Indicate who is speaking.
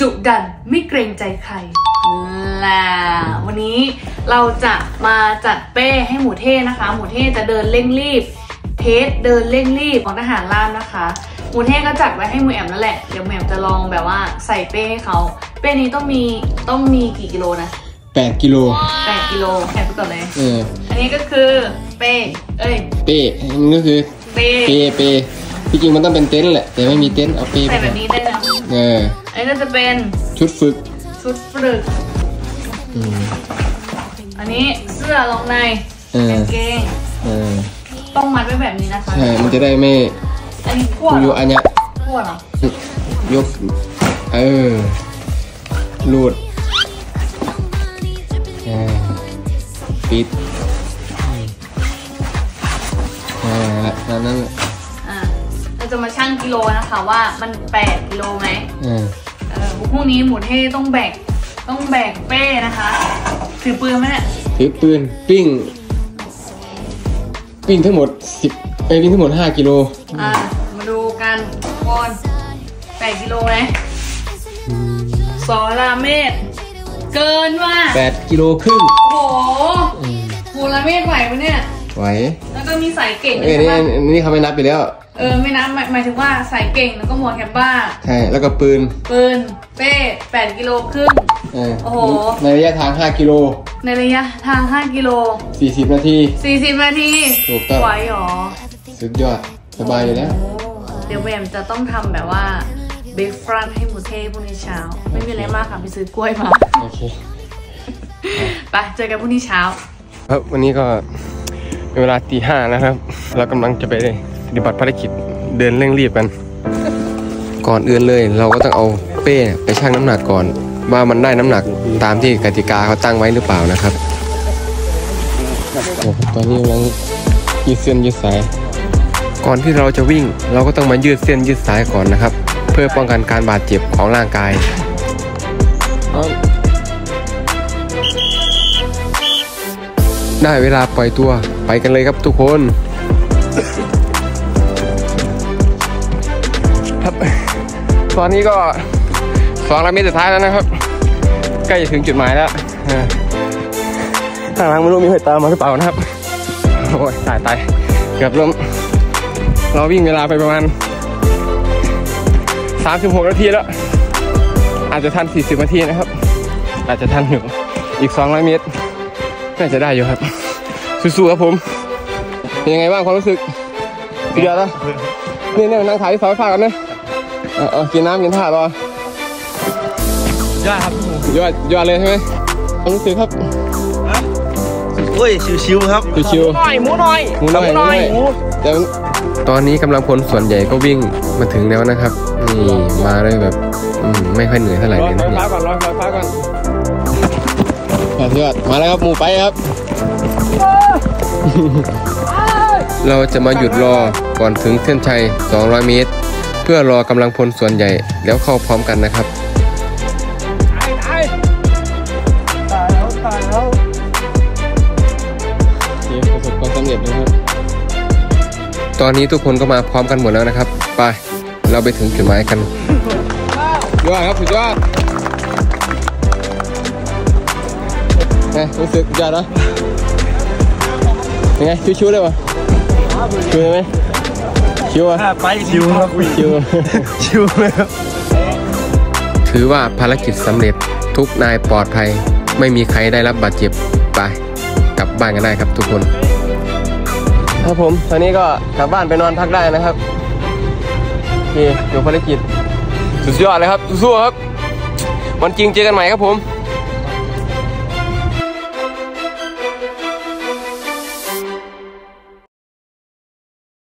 Speaker 1: ดุดันไม่เกรงใจใครล่ะวันนี้เราจะมาจัดเป้ให้หมูเท่นะคะ หมูเท่จะเดินเร่งรีบ เทสเดินเร่งรีบของทหารราบนะคะ หมูเท่ก็จัดไว้ให้หมูแอมแล้วแหละ เดี๋ยวหมูแอมจะลองแบบว่าใส่เป้ให้เขา เป้นี้ต้องมีต้องมีกี่กิโลนะ
Speaker 2: 8กิโล
Speaker 1: 8กิโลแอบไปก่อนเลย
Speaker 2: เออ
Speaker 1: อันนี้ก็คือเป้ เอ้ย
Speaker 2: เป้ มันก็คือ
Speaker 1: เป้
Speaker 2: เป้เป้ ที่จริงมันต้องเป็นเต็นท์แหละ แต่ไม่มีเต็นท์เอาเป้ไป
Speaker 1: ใส่แบบนี้ได้แล้ว
Speaker 2: เออ
Speaker 1: อันนี้ก็จะเป็น
Speaker 2: ชุดฝึก
Speaker 1: ชุดฝึก
Speaker 2: อืม
Speaker 1: อันนี้เสื้อรองใน
Speaker 2: เออ กา
Speaker 1: งเกง
Speaker 2: เออ
Speaker 1: ต้องมัดไว้แบบนี้นะคะ
Speaker 2: ใช่มันจะได้ไม่
Speaker 1: อันนี้ขั้ว
Speaker 2: คุณ
Speaker 1: เห
Speaker 2: อ
Speaker 1: ร
Speaker 2: ยู่
Speaker 1: อ
Speaker 2: อันเนี้ย
Speaker 1: ขั้วเหรอ
Speaker 2: ยก เออรูดเออปิดเออนั่นนั่นแหละ
Speaker 1: อ่าเรา จะมาชั่งกิโลนะคะ ว่ามัน8กิโลไหม
Speaker 2: เออ
Speaker 1: เออพรุ่งนี้หมูเท่ต้องแบกต้องแบกเป้นะคะ ถือปืนไหมเนี่ย
Speaker 2: ถือปืนปิ้ง ปิ้งทั้งหมดสิบเอ้ยปิ้งทั้งหมดห้ากิโล
Speaker 1: อ่ามาดูกันก่อน8กิโลไหมสอราเมตรเกินว่ะ
Speaker 2: แปดกิโลครึ่ง
Speaker 1: โอ้โหปูราเมตรไหวปะเนี่ย
Speaker 2: ไหว
Speaker 1: แล้วก็มีสายเก่ง
Speaker 2: เอ้ย
Speaker 1: ใช่
Speaker 2: นี่
Speaker 1: ปะ
Speaker 2: นี่เขาไม่นับไปแล้ว
Speaker 1: เออไม่นับหมายหมายถึงว่าสายเก่งแล้วก็หมวกแคปบ้า
Speaker 2: ใช่ แล้วก็ปืน
Speaker 1: ปืนเป้8กิโลครึ่ง
Speaker 2: เออ
Speaker 1: โอ้โห
Speaker 2: ในระยะทาง 5 กิโล
Speaker 1: ในระยะทาง 5 กิโล
Speaker 2: 40 นาที
Speaker 1: 40 นาที
Speaker 2: ถูกต้อง
Speaker 1: ไหวหรอ
Speaker 2: สุดยอด สบายอยู่แล้ว
Speaker 1: โอ้เดี๋ยวแหวมจะต้องทำแบบว่าเบรกฟรันให้หมูเท่พรุ่งนี้เช้า ไม่มีอะไรมากค่ะไปซื้อกล้วยมา
Speaker 2: โอเค
Speaker 1: ไปเจอกันพรุ่งนี้เช้า
Speaker 2: ครับวันนี้ก็ เวลาตีห้านะครับ เรากำลังจะไปปฏิบัติภารกิจเดินเร่งรีบกัน ก่อนอื่นเลยเราก็ต้องเอาเป้ไปชั่งน้ำหนักก่อน ว่ามันได้น้ำหนักตามที่กติกาเขาตั้งไว้หรือเปล่านะครับตอนนี้กำลังยืดเส้นยืดสาย ก่อนที่เราจะวิ่ง เราก็ต้องมายืดเส้นยืดสายก่อนนะครับ เพื่อป้องกันการบาดเจ็บของร่างกาย ได้เวลาปล่อยตัวไปกันเลยครับทุกคนครับตอนนี้ก็สองร้อยเมตรสุดท้ายแล้วนะครับ ใกล้จะถึงจุดหมายแล้วทางหลังไม่รู้มีใครตามมาหรือเปล่านะครับโอ้ยตายตายเกือบล้มเราวิ่งเวลาไปประมาณ 36 นาทีแล้ว อาจจะทัน 40 นาทีนะครับ อาจจะทันอยู่อีก 200 เมตร น่าจะได้อยู่ครับ สู้ๆครับผมเป็นยังไงบ้างความรู้สึกสุดยอดแล้วนี่เนี่ยนั่งถ่ายที่เสาไฟฟ้ากันนะเออเออกินน้ำกินท่ารอย
Speaker 3: อดครับ
Speaker 2: สุดยอดยอดเลยใช่ไหมความรู้สึกครับ
Speaker 3: โอ้ยชิวๆครับ
Speaker 2: ชิว
Speaker 3: หน่อยหมูหน่อย
Speaker 2: ๆหมูน้อยหมูน้อยแต่มันตอนนี้กำลังพลส่วนใหญ่ก็วิ่งมาถึงแล้วนะครับนี่มาเลยแบบอืมไม่ค่อยเหนื่อยเท่าไหร่เลยนะเนี่ย
Speaker 3: ก่อนรอไฟฟ้าก่อน
Speaker 2: ยอดยอดมาแล้วครับหมูไปครับ เราจะมาหยุดรอก่อนถึงเส้นชัย 200 เมตร เพื่อรอกำลังพลส่วนใหญ่ แล้วเข้าพร้อมกันนะครับ
Speaker 3: ตายตายตายแล้วตายแล้ว
Speaker 2: ประสบความสำเร็จนะครับตอนนี้ทุกคนก็มาพร้อมกันหมดแล้วนะครับ ไป เราไปถึงจุดหมายกันยอดครับสุดยอด ไงรู้สึกสุดยอดนะยังไงชิวๆเลยวะชิวไหมชิวอะ
Speaker 3: ไปชิวครับ
Speaker 2: ชิว
Speaker 3: ชิวเลยครับ
Speaker 2: ถือว่าภารกิจสำเร็จทุกนายปลอดภัย ไม่มีใครได้รับบาดเจ็บไปกลับบ้านกันได้ครับทุกคน ครับผมตอนนี้ก็กลับบ้านไปนอนพักได้นะครับโอเคจบภารกิจสุดยอดเลยครับสู้ๆครับ วันจริงเจอกันใหม่ครับผม